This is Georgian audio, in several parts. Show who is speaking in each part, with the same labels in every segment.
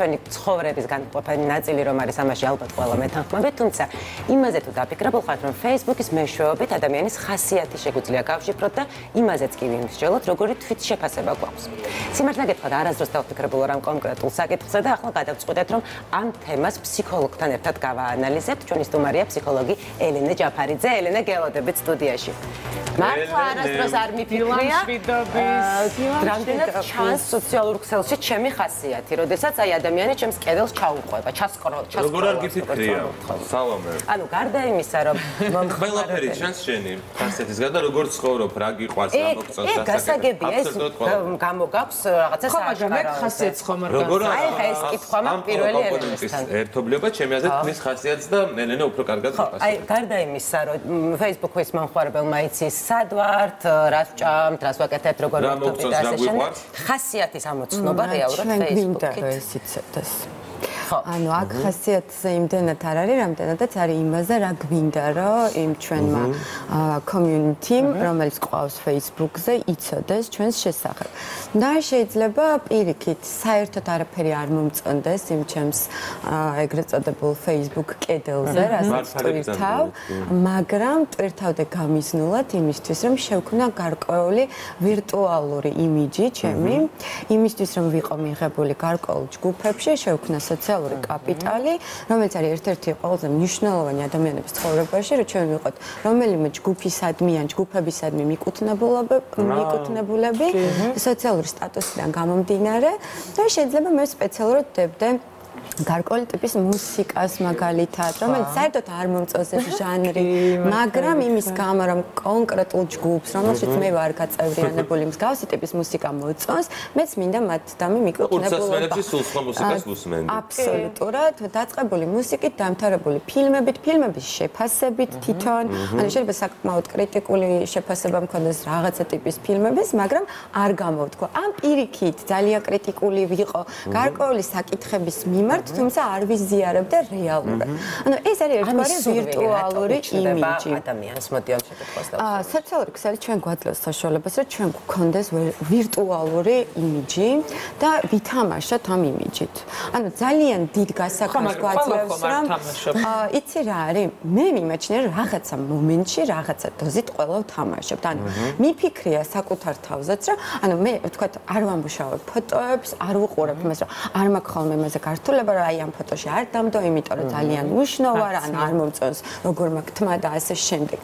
Speaker 1: ჩვენი ცხოვრების განყოფილი ნაწილი რომ არის ამაში ალბათ ყველა მეთანხმები, თუმცა იმაზე თუ დაფიქრებულ ხართ რომ Facebook-ის მეშვეობით ადამიანის ხასიათი შეგვიძლია გავშიფროთ და იმაზეც კი ვიმსჯელოთ, როგორი თვით შეფასება გვაქვს. სიმართლე გითხრათ, არასდროს დავფიქრებულ რამ კონკრეტულ საკითხზე და ახლა გადავწყვეტეთ რომ ამ თემას ფსიქოლოგთან ერთად გავაანალიზებთ. ჩვენი სტუმარია ფსიქოლოგი ელენე ჯაფარიძე. ელენე, გელოდებით სტუდიაში. მართლა არასდროს არ მიფიქრია. რამდენად ჩანს სოციალურ ქსელში ჩემი ხასიათი, როდესაც აი ადამიანი ჩემს კედელს ჩაუყვება, ჩასკროლ,
Speaker 2: ჩასკროლ. როგორ არ გიფიქრია? სალამე.
Speaker 1: ანუ გარდა იმისა, რომ
Speaker 2: ყველაფერი ჩანს შენი ხასიათის გარდა როგორ ცხოვრობ, რა გიყვარს, რა მოგწონს
Speaker 1: და საკითხი. გასაგებია ეს გამოგაქვს რაღაცა
Speaker 3: საერთო მე ხასიათს ხომ არ
Speaker 2: როგორ
Speaker 1: აი ხა ეს კითხვა მაქვს პირველი ელემენტთან.
Speaker 2: ერთობლიობა ჩემი აზრით მის ხასიათს და ელენე უფრო კარგად
Speaker 1: იფასებს. აი გარდა იმისა, რომ Facebook-ის მომხმარებელმა იცის სად ვართ, რას ჭამთ, რას ვაკეთებთ, როგორ ვიქნებით და ასე შემდეგ. ხასიათის ამოცნობა რეალურად
Speaker 4: Facebook-ით. ჩვენ გვინდა ეს იცოდას. ანუ აქ ხასიათზე იმდენად არ არის, რამდენადაც არის იმაზე, რა გვინდა, რომ იმ ჩვენმა community-მ, რომელიც ყავს Facebook-ზე, იცოდეს ჩვენს შესახებ. და შეიძლება პირიქით, საერთოდ არაფერი არ მომწონდეს იმ ჩემს ეგრეთ წოდებულ Facebook კედელზე, რასაც ტვირთავ, მაგრამ ტვირთავდე გამიზნულად იმისთვის, რომ შევქნა გარკვეული ვირტუალური იმიჯი ჩემი, იმისთვის, რომ ვიყო მიღებული გარკვეულ ჯგუფებში, შევქნა სოციალური სოციალური კაპიტალი, რომელიც არის ერთ-ერთი ყველაზე მნიშვნელოვანი ადამიანების ცხოვრებაში, რომ ჩვენ ვიყოთ რომელიმე ჯგუფისადმი ან ჯგუფებისადმი მიკუთვნებულები, მიკუთვნებულები სოციალური სტატუსიდან გამომდინარე და შეიძლება მე სპეციალურად ვდებდე გარკვეული ტიპის მუსიკას მაგალითად, რომელიც საერთოდ არ მომწონს ეს ჟანრი, მაგრამ იმის გამო რომ კონკრეტულ ჯგუფს, რომელშიც მე ვარ გაწევრიანებული, მსგავსი ტიპის მუსიკა მოწონს, მეც მინდა მათ დამი მიკუთვნებულობა.
Speaker 2: უცესმენებში სულ სხვა მუსიკას ვუსმენდი.
Speaker 4: აბსოლუტურად, დაწყებული მუსიკით, დამთავრებული ფილმებით, ფილმების შეფასებით თვითონ, ანუ შეიძლება საკმაოდ კრიტიკული შეფასება მქონდეს რაღაცა ტიპის ფილმების, მაგრამ არ გამოვთქვა. ამ პირიქით ძალიან კრიტიკული ვიყო. გარკვეული საკითხების მიმართ თუმცა არ ვიზიარებდა რეალურად. ანუ ეს არის ერთგვარი ვირტუალური იმიჯი
Speaker 1: ადამიანს მოდი ამ შეკითხვას და
Speaker 4: აა სოციალური ქსელი ჩვენ გვაძლევს საშუალებას რომ ჩვენ გვქონდეს ვირტუალური იმიჯი და ვითამაშოთ ამ იმიჯით. ანუ ძალიან დიდ გასაქმეს გვაძლევს რომ აა იცი რა არის? მე მიმაჩნია რომ რაღაცა მომენტში რაღაცა დოზით ყველა ვთამაშობთ. ანუ მიფიქრია საკუთარ თავზეც რომ ანუ მე ვთქვა არ ვამუშავებ ფოტოებს, არ ვუყურებ იმას რომ არ მაქვს ხოლმე იმაზე გართულება აი ამ ფოტოში არ დამდო, იმიტომ რომ ძალიან უშნო ვარ, ან არ მომწონს როგორ მაქვს თმა და ასე შემდეგ.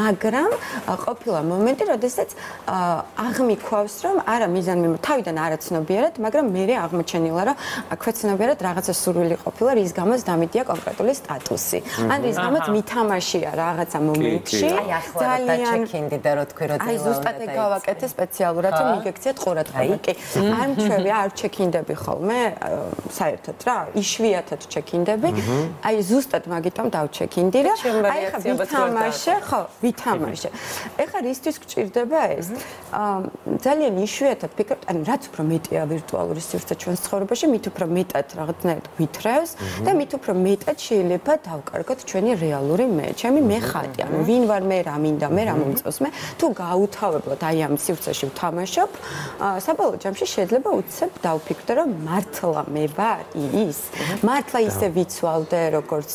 Speaker 4: მაგრამ ყოფილა მომენტი, როდესაც აღმიქვავს, რომ არა მიზან მიმ თავიდან არაცნობიერად, მაგრამ მე აღმოჩენილა, რომ ქვეცნობიერად რაღაცა სურვილი ყოფილა, რის გამოც დამიდია კონკრეტული სტატუსი. ან რის გამოც მითამაშია რაღაცა მომენტში.
Speaker 1: ძალიან ჩეკინდი და რო თქვი რომ
Speaker 4: აი ზუსტად ეგ გავაკეთე სპეციალურად, რომ მიგექციათ ყურადღება. კი. არ მჩვევი, არ ჩეკინდები ხოლმე საერთოდ რა, იშვიათად ჩეკინდები. აი ზუსტად მაგიტომ დავჩეკინდი რა. აი ხა ვითამაშე, ხო, ვითამაშე. ეხლა რისთვის გჭირდება ეს? აა ძალიან იშვიათად ფიქრობ, ანუ რაც უფრო მეტია ვირტუალური სივრცე ჩვენს ცხოვრებაში, მით უფრო მეტად რაღაცნაირად ვითრევს და მით უფრო მეტად შეიძლება დავკარგოთ ჩვენი რეალური მე, ჩემი მე ხატი. ანუ ვინ ვარ მე, რა მინდა მე, რა მომწონს მე, თუ გაუთავებლად აი ამ სივრცეში ვთამაშობ, აა საბოლოო ჯამში შეიძლება უცებ დავფიქრდე, რომ მართლა მე ვარ ის მართლა ისე ვიცვალდე როგორც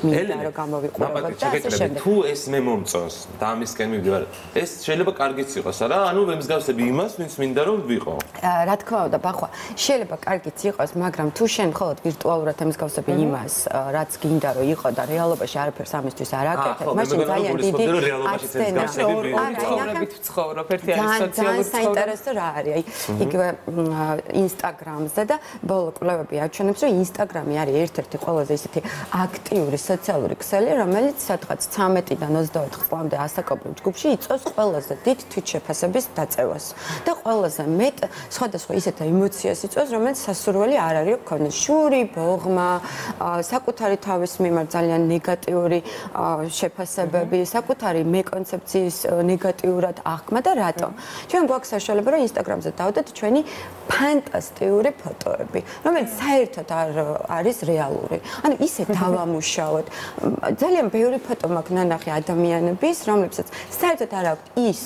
Speaker 4: მინდა რომ გამოვიყურებოდ და ასე შემდეგ.
Speaker 2: თუ ეს მე მომწონს და ამისკენ მივიდივარ, ეს შეიძლება კარგიც იყოს, არა? ანუ მე მსგავსები იმას, ვინც მინდა რომ ვიყო.
Speaker 4: რა თქმა უნდა, ბახვა, შეიძლება კარგიც იყოს, მაგრამ თუ შენ მხოლოდ ვირტუალურად მსგავსები იმას, რაც გინდა რომ იყო და რეალობაში არაფერს ამისთვის არ აკეთებ, მაშინ ძალიან დიდი
Speaker 3: ცხოვრებით ცხოვრობ, ერთი არის სოციალური ცხოვრება. ძალიან
Speaker 4: საინტერესო რა არის, აი იგივე ინსტაგრამზე და ბოლო კვლევები აჩვენებს, რომ ინსტაგრამი არის ერთ-ერთი ყველაზე ისეთი აქტიური სოციალური ქსელი, რომელიც სადღაც 13-დან 24 წლამდე ასაკობრივ ჯგუფში იწვევს ყველაზე დიდ თვითშეფასების დაწევას. და ყველაზე მეტ სხვადასხვა ისეთ ემოციას იწვევს, რომელიც სასურველი არ არის. გქონდეს შური, ბოღმა, საკუთარი თავის მიმართ ძალიან ნეგატიური შეფასებები, საკუთარი მე კონცეფციის ნეგატიურად აღქმა და რატომ? ჩვენ გვაქვს საშუალება, რომ ინსტაგრამზე დავდეთ ჩვენი ფანტასტიკური ფოტოები, რომელიც საერთოდ არ არის რეალური. ანუ ისე დავამუშავოთ. ძალიან ბევრი ფოტო მაქვს ნანახი ადამიანების, რომლებსაც საერთოდ არ აქვს ის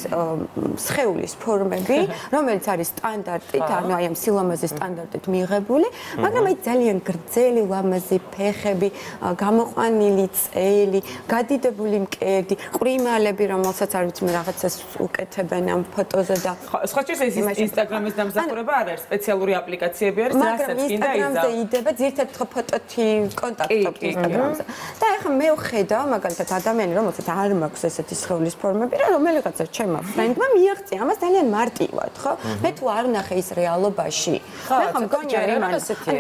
Speaker 4: სხეულის ფორმები, რომელიც არის სტანდარტით, ანუ აი ამ სილამაზის სტანდარტით მიღებული, მაგრამ აი ძალიან გრძელი ლამაზი ფეხები, გამოყვანილი წელი, გადიდებული მკერდი, ყრიმალები, რომელსაც არ ვიცი მე რაღაცას უკეთებენ ამ ფოტოზე და
Speaker 3: სხვა შეიძლება ის ინსტაგრამის დამზადება არ არის სპეციალური აპლიკაციები არის რასაც კიდე იზა.
Speaker 4: ინსტაგრამზე იდება ზირთად ხო ფოტოთი კონტაქტობთ ინსტაგრამზე. და ეხლა მე ვხედავ მაგალითად ადამიანი რომელსაც არ მაქვს ესეთი სხეულის ფორმები რა რომელიღაცა ჩემმა ფრენდმა მიაღწია ამას ძალიან მარტივად ხო? მე თუ არ ნახე ის რეალობაში.
Speaker 1: მე ხომ გონია იმან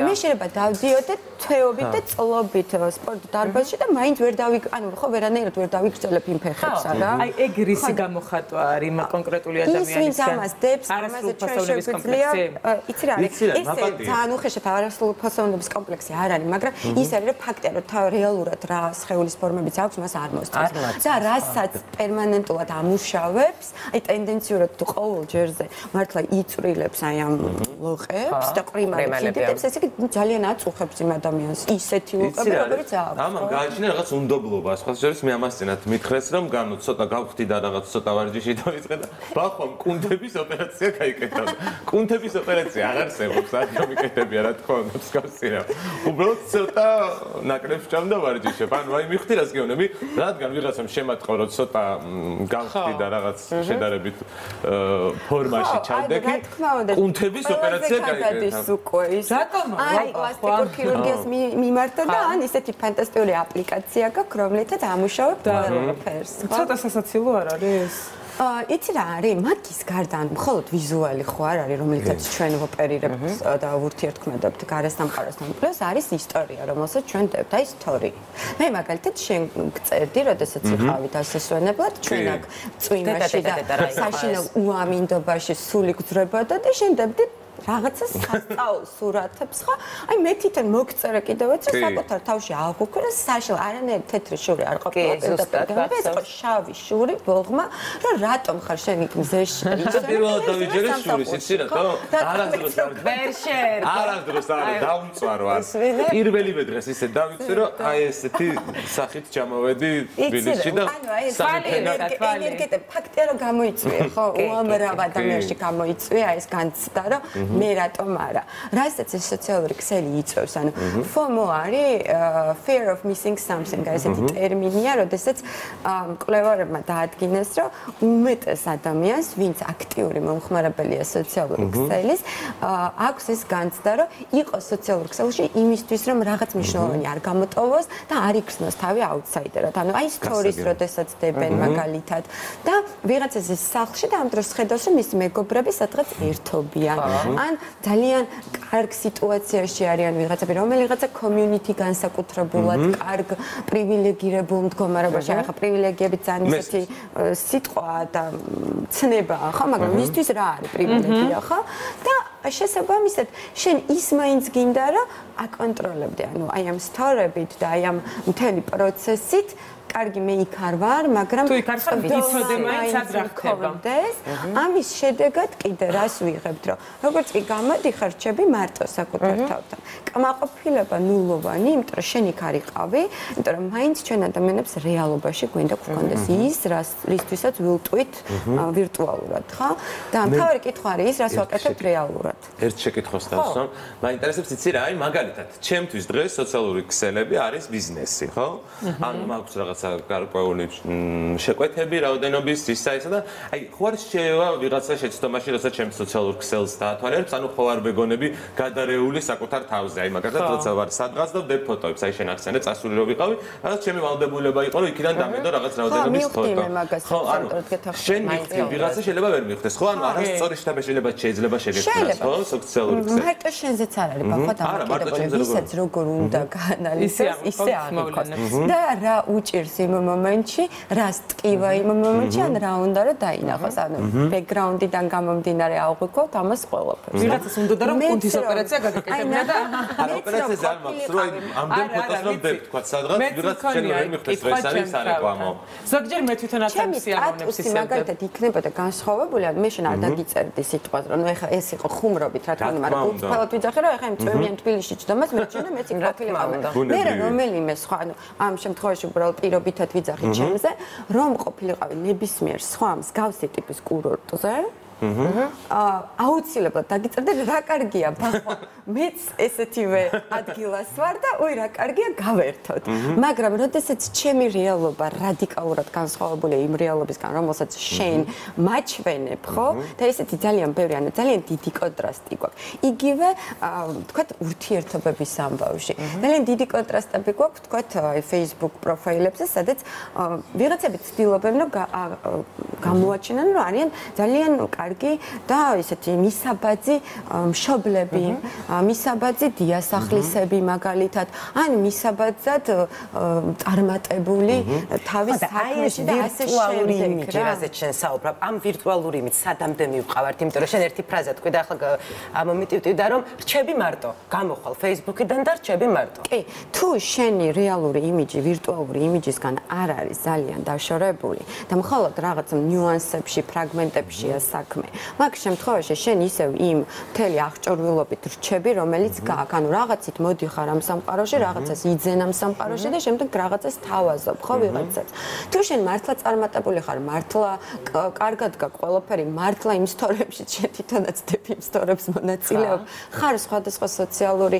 Speaker 4: მე შეიძლება დავდიოდე თეობით და წლობით სპორტ დარბაზში და მაინც ვერ დავი ანუ ხო ვერანაირად ვერ დავიგრძელებ იმ ფეხებს არა?
Speaker 3: აი ეგ რისი გამოხატვა არის იმ კონკრეტული ადამიანისგან?
Speaker 4: ის ამას დებს ამაზე ჩვენ შეგვიძლია იცი რა არის? ეს ძალიან უხეშად არასრული ფასოვნების კომპლექსი არ არის, მაგრამ ის არის რომ ფაქტია რომ თა რეალურად რა სხეულის ფორმებიც აქვს, მას არ მოსწონს. და რასაც პერმანენტულად ამუშავებს, აი ტენდენციურად თუ ყოველ ჯერზე მართლა იწვრილებს აი ამ ლოყებს და ყრიმალებს იდებს, ესე იგი ძალიან აწუხებს იმ ადამიანს ისეთი ლოყები, როგორიც აქვს.
Speaker 2: ამან გააჩინა რაღაც უნდობლობა, სხვა შორის მე ამას წინათ მითხრეს რომ განუ ცოტა გავხდი და რაღაც ცოტა ვარჯიში დავიწყე და ბახვა კუნთების ოპერაცია გაიკეთა. კუნთების ოპერაცია აღარ არსებობს, არ გამიკეთებია რა თქმა უნდა, მსგავსი რა. უბრალოდ ცოტა ნაკრებს ჭამდა ვარჯიშებ. ანუ აი მიხდი რას გეუბნები, რადგან ვიღაცამ შემატყო რომ ცოტა გავხდი და რაღაც შედარებით ფორმაში ჩავდექი. კუნთების ოპერაცია გაიგეთ.
Speaker 4: უკვე ის. აი პლასტიკურ ქირურგიას მიმართა და ან ისეთი ფანტასტიკური აპლიკაცია გაქვს, რომლითაც ამუშავებ ყველაფერს.
Speaker 3: ცოტა სასაცილო არ არის?
Speaker 4: იცი რა არის? მაგის გარდა მხოლოდ ვიზუალი ხო არ არის, რომლითაც ჩვენ ოპერირებთ და ურთიერთქმედებთ გარესამყაროსთან. პლუს არის ისტორია, რომელსაც ჩვენ დებთ, აი სტორი. მე მაგალითად შენ გწერდი, როდესაც იყავით ასესვენებლად, ჩვენ აქ წვიმაში და საშინო უამინდობაში სული გძრებოდა და შენ დებდი რაღაცა სასწაულ სურათებს ხო? აი მე თვითონ მოგწერა კიდევაც რომ საკუთარ თავში აღვქვა საშილ არანაირი თეთრი შური არ ყოფილა პედაგოგები ეს ხო შავი შური ბოღმა რომ რატომ ხარ შენ იქ მზეში?
Speaker 2: ისე პირველად დავიჯერე შური სიცი რა თო
Speaker 1: არასდროს არ ვერ შენ
Speaker 2: არასდროს არ დაუმწვარო არ პირველივე დღეს ისე დავიწყე რომ აი ესეთი სახით ჩამოვედი თბილისში და
Speaker 4: ენერგეტიკა ფაქტია რომ გამოიწვია ხო? უამრავ ადამიანში გამოიწვია ეს განცდა რომ მე რატომ არა. რასაც ეს სოციალური ქსელი იწევს, ანუ FOMO არის fear of missing something, ესეთი ტერმინია, როდესაც მკვლევარებმა დაადგინეს, რომ უმეტეს ადამიანს, ვინც აქტიური მომხმარებელია სოციალური ქსელის, აქვს ეს განცდა, რომ იყოს სოციალურ ქსელში იმისთვის, რომ რაღაც მნიშვნელოვანი არ გამოტოვოს და არ იქნოს თავი აუთსაიდერად. ანუ აი stories, როდესაც დებენ მაგალითად და ვიღაცას ეს სახლში და ამ დროს ხედავს, რომ მისი მეგობრები სადღაც ერთობიან. ან ძალიან კარგ სიტუაციაში არიან ვიღაცები, რომელიღაცა community განსაკუთრებულად კარგ პრივილეგირებულ მდგომარეობაში, ახლა პრივილეგიები ძალიან ისეთი სიტყვა და ცნებაა, ხო, მაგრამ მისთვის რა არის პრივილეგია, ხო? და შესაბამისად, შენ ის მაინც გინდა რა აკონტროლებდე, ანუ აი ამ სტორებით და აი ამ მთელი პროცესით კარგი მე იქ არ ვარ, მაგრამ
Speaker 3: თუ იქ არ ხარ, ვიცოდე მაინც რა ხდება.
Speaker 4: ამის შედეგად კიდე რას ვიღებთ, რომ როგორც კი გამოდიხარ, რჩები მარტო საკუთარ თავთან. კმაყოფილება ნულოვანი, იმიტომ რომ შენ იქ არიყავი, იმიტომ რომ მაინც ჩვენ ადამიანებს რეალობაში გვინდა გქონდეს ის, რის რისთვისაც ვილტვით ვირტუალურად, ხო? და მთავარი კითხვა არის ის, რას ვაკეთებ რეალურად.
Speaker 2: ერთ შეკითხვას დავსვამ. მაინტერესებს იცი რა, აი მაგალითად, ჩემთვის დღეს სოციალური ქსელები არის ბიზნესი, ხო? ანუ მაქვს რაღაც რაღაცა გარკვეული შეკვეთები, რაოდენობის ისა ისა და აი ხო არ შეიძლება ვიღაცა შეცდომაში, როცა ჩემს სოციალურ ქსელს დაათვალიერებს, ანუ ხო არ ვეგონები გადარეული საკუთარ თავზე. აი მაგალითად, როცა ვარ სადღაც და ვდებ ფოტოებს, აი შენ ახსენე, წასული რო ვიყავი, რაღაც ჩემი ვალდებულება იყო, რომ იქიდან დამედო რაღაც რაოდენობის ფოტო.
Speaker 4: ხო, ანუ
Speaker 2: შენ მიხდი ვიღაცა შეიძლება ვერ მიხდეს, ხო? ანუ არასწორი შტაბი შეიძლება შეიძლება შეგეცნას, ხო? სოციალური ქსელი.
Speaker 4: მარტო შენზეც არ არის, ბახვა დამოკიდებული, ვისაც როგორ უნდა გაანალიზოს, ისე აღიქოს. და რა უჭირ მისცირს იმ მომენტში, რას ტკივა იმ მომენტში, ან რა უნდა რომ დაინახოს. ანუ ბექგრაუნდიდან გამომდინარე აღვიქვოთ ამას ყველაფერს.
Speaker 3: ვიღაცას უნდა რომ კუნთის ოპერაცია გადაკეთებინა და
Speaker 2: არა ოპერაციაზე არ მაქვს. რომ ამდენ ფოტოს რომ დებ თქვა სადღაც ვიღაც შენ ვერ მიხვდეს რომ ეს არის სარეკლამო.
Speaker 3: ზოგჯერ მე თვითონაც ამ სიამოვნებს
Speaker 4: ისე მაგალითად იქნებოდა განსხვავებული, ან მე შენ არ დაგიწერდი სიტყვას, რომ ეხა ეს იყო ხუმრობით, რა თქმა უნდა, მაგრამ უცხოელად ვიძახე რომ ეხა იმ წვევიან თბილისში ჯდომას მე ჩვენ მეც იქ ყოფილიყავი. მე რომელიმე სხვა, ანუ ამ შემთხვევაში უბრალოდ პირობითად ვიძახი ჩემზე, რომ ყოფილიყავი ნებისმიერ სხვა მსგავსი ტიპის კურორტზე. აა აუცილებლად დაგიწერდა რა კარგია ბახო მეც ესეთივე ადგილას ვარ და ой რა კარგია გავერთოთ. მაგრამ როდესაც ჩემი რეალობა რადიკალურად განსხვავებულია იმ რეალობისგან რომელსაც შენ მაჩვენებ ხო? და ესეთი ძალიან ბევრი ანუ ძალიან დიდი კონტრასტი გვაქვს. იგივე თქვა ურთიერთობების ამბავში. ძალიან დიდი კონტრასტები გვაქვს თქვა Facebook პროფაილებზე სადაც ვიღაცები ცდილობენ რომ გამოაჩინონ რომ არიან ძალიან კარგი და ესეთი მისაბაძი მშობლები, მისაბაძი დიასახლისები მაგალითად, ან მისაბაძად წარმატებული თავის საქმეში და ასე შემდეგ.
Speaker 1: რაზე ჩვენ საუბრობ? ამ ვირტუალური იმით სადამდე მივყავართ, იმიტომ რომ შენ ერთი ფრაზა თქვი და ახლა ამომიტივტივდა რომ რჩები მარტო, გამოხვალ Facebook-იდან და რჩები მარტო.
Speaker 4: კი, თუ შენი რეალური იმიჯი ვირტუალური იმიჯისგან არ არის ძალიან დაშორებული და მხოლოდ რაღაც ნიუანსებში, ფრაგმენტებშია საქმე, მაგ შემთხვევაში შენ ისევ იმ მთელი აღჭურვილობით რჩები, რომელიც გაქვს, ანუ რაღაცით მოდიხარ ამ სამყაროში, რაღაცას იძენ ამ სამყაროში და შემდეგ რაღაცას თავაზობ, ხო ვიღაცას. თუ შენ მართლა წარმატებული ხარ, მართლა კარგად გაქვს ყველაფერი, მართლა იმ სტორიებში შენ თვითონაც დებ იმ სტორიებს მონაწილეობ, ხარ სხვადასხვა სოციალური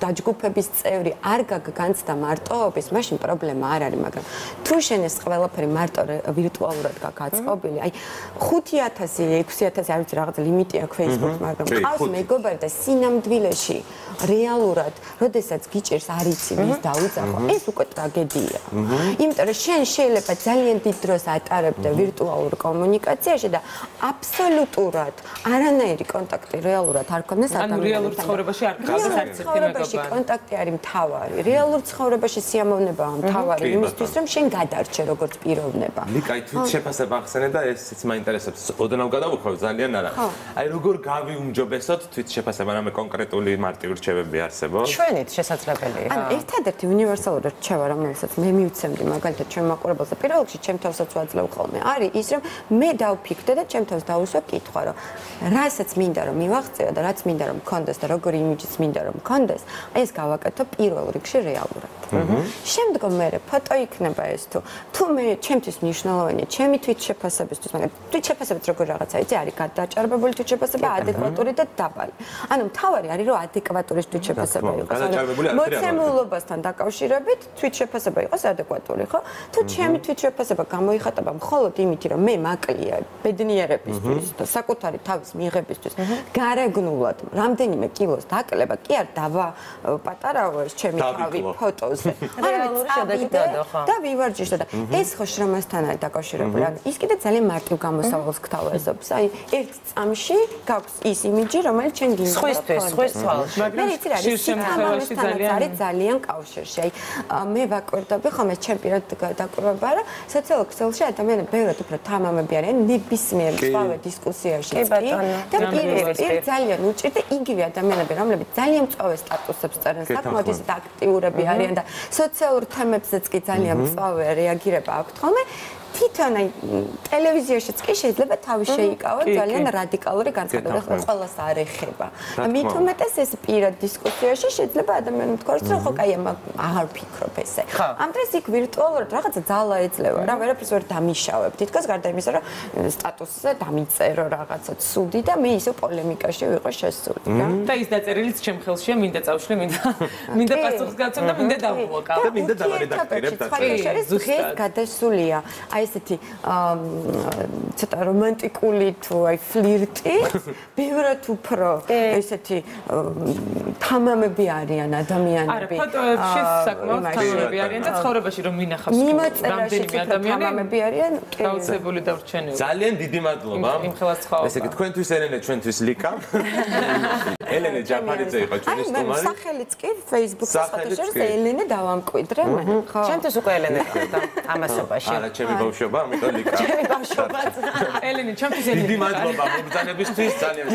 Speaker 4: დაჯგუფების წევრი, არ გაქვს განცდა მარტოობის, მაშინ პრობლემა არ არის, მაგრამ თუ შენ ეს ყველაფერი მარტო ვირტუალურად გაქვს აწყობილი, აი 5000 6000 არ ვიცი რაღაც ლიმიტი აქვს Facebook-ს, მაგრამ ყავს მეგობარი და სინამდვილეში რეალურად, როდესაც გიჭირს არიცი ვის დაუძახო, ეს უკვე ტრაგედია. იმიტომ რომ შენ შეიძლება ძალიან დიდ დროს ატარებდე ვირტუალურ კომუნიკაციაში და აბსოლუტურად არანაირი კონტაქტი რეალურად არ გქონდეს
Speaker 3: ადამიანთან. ანუ რეალურ ცხოვრებაში არ გქონდეს არც ერთი მეგობარი.
Speaker 4: კონტაქტი არის მთავარი. რეალურ ცხოვრებაში სიამოვნებაა მთავარი იმისთვის, რომ შენ გადარჩე როგორც პიროვნება.
Speaker 2: ლიკაი თვით შეფასება ახსენე და ესეც მაინტერესებს. ოდნავ გადავუხავ ძალიან არა. აი როგორ გავიუმჯობესოთ თვით შეფასება რამე კონკრეტული მარტივი რჩევები არსებობს?
Speaker 1: ჩვენით შესაძლებელია.
Speaker 4: ან ერთადერთი უნივერსალური რჩევა რომელსაც მე მივცემდი მაგალითად ჩემ მაყურებელს პირველ რიგში ჩემ თავსაც ვაძლევ ხოლმე არის ის რომ მე დავფიქრდე და ჩემ თავს დავუსვა კითხვა რომ რასაც მინდა რომ მივაღწიო და რაც მინდა რომ მქონდეს და როგორი იმიჯიც მინდა რომ მქონდეს აი ეს გავაკეთო პირველ რიგში რეალურად. შემდგომ მე ფოტო იქნება ეს თუ თუ მე ჩემთვის მნიშვნელოვანია ჩემი თვით შეფასებისთვის მაგრამ თვით შეფასებაც როგორ რაღაცა იცი არის გადაჭარბებული თვით შეფასება ადეკვატური და დაბალი. ანუ მთავარი არის რომ ადეკვატური თვით შეფასება იყოს მოცემულობასთან დაკავშირებით თვით შეფასება იყოს ადეკვატური ხო? თუ ჩემი თვით შეფასება გამოიხატება მხოლოდ იმით რომ მე მაკლია ბედნიერებისთვის და საკუთარი თავის მიღებისთვის გარეგნულად რამდენიმე კილოს დაკლება კი არ დავა პატარაო ეს ჩემი თავი
Speaker 1: რეალური შედეგია ხო?
Speaker 4: და ვივარჯიშო და ეს ხო შრომასთან არის დაკავშირებული. ანუ ის კიდე ძალიან მარტივ გამოსავალს გთავაზობს. აი ერთ წამში გაქვს ის იმიჯი, რომელიც ჩვენ გინდა.
Speaker 1: სხვისთვის, ხვის თვალში.
Speaker 4: მაგრამ იცი რა, შემთხვევაში ძალიან არის ძალიან კავშირში. აი მე ვაკვირდები ხომ ეს ჩემპიონატ დაკვრება რა, სოციალურ ქსელში ადამიანები ბევრად უფრო თამამები არიან ნებისმიერ სხვავე დისკუსიაში.
Speaker 1: კი
Speaker 4: და პირ ძალიან უჭირდა იგივე ადამიანები, რომლებიც ძალიან მწვავე სტატუსებს წერენ, საკმაოდ ისეთ აქტიურები არიან და სოციალურ თემებზეც კი ძალიან მწვავე რეაგირება აქვთ ხოლმე თვითონ აი ტელევიზიაშიც კი შეიძლება თავი შეიკავა ძალიან რადიკალური განცხადება ხო ყოველას არ ეხება. მით უმეტეს ეს პირად დისკუსიაში შეიძლება ადამიანი თქვას რომ ხო კაი აღარ ფიქრობ ესე. ამ დროს იქ ვირტუალურად რაღაცა ძალა ეძლევა რა ვერაფერს ვერ დამიშავებ. თითქოს გარდა იმისა რომ სტატუსზე დამიწერო რაღაცა ცუდი და მე ისე პოლემიკაში ვიყო შესული რა.
Speaker 3: და ის დაწერილიც ჩემ ხელშია მინდა წავშლი მინდა მინდა პასუხს გაცემ და მინდა დავუოკავ.
Speaker 2: და მინდა დავარედაქტირებ და
Speaker 4: ეს დღეს გადასულია. აი ესეთი აა, ცოტა რომანტიკული თუ აი ფლირტი, ბევრად უფრო ესეთი თამამები არიან
Speaker 3: არა,
Speaker 4: ადამიანები.
Speaker 3: ფოტოებში
Speaker 4: აა,
Speaker 3: საკმაოდ თამამები არიან და ცხოვრებაში რომ მინახავს რამდენიმე ადამიანი
Speaker 4: თამამები არიან.
Speaker 3: გაუცებული და ვრჩენილი.
Speaker 2: ძალიან დიდი მადლობა.
Speaker 3: იმ- ხელას ცხოვა.
Speaker 2: ესე იგი თქვენთვის ელენე, ჩვენთვის ლიკა. ელენე ჯაფარიძე იყო ჩვენი
Speaker 4: აი,
Speaker 2: სტუმარი.
Speaker 4: სახელიც კი ფოტოშორის
Speaker 2: კი.
Speaker 4: ელენე დავამკვიდრე მე. ხო.
Speaker 1: ჩემთვის უკვე ელენე ყავდა ამასობაში.
Speaker 2: არა, ჩემი ბავშვობა, ამიტომ ლიკა.
Speaker 1: ჩემი ბავშვობაც.
Speaker 3: ელენი, ჩემთვის ელენი.
Speaker 2: დიდი მადლობა მოგზანებისთვის, ძალიან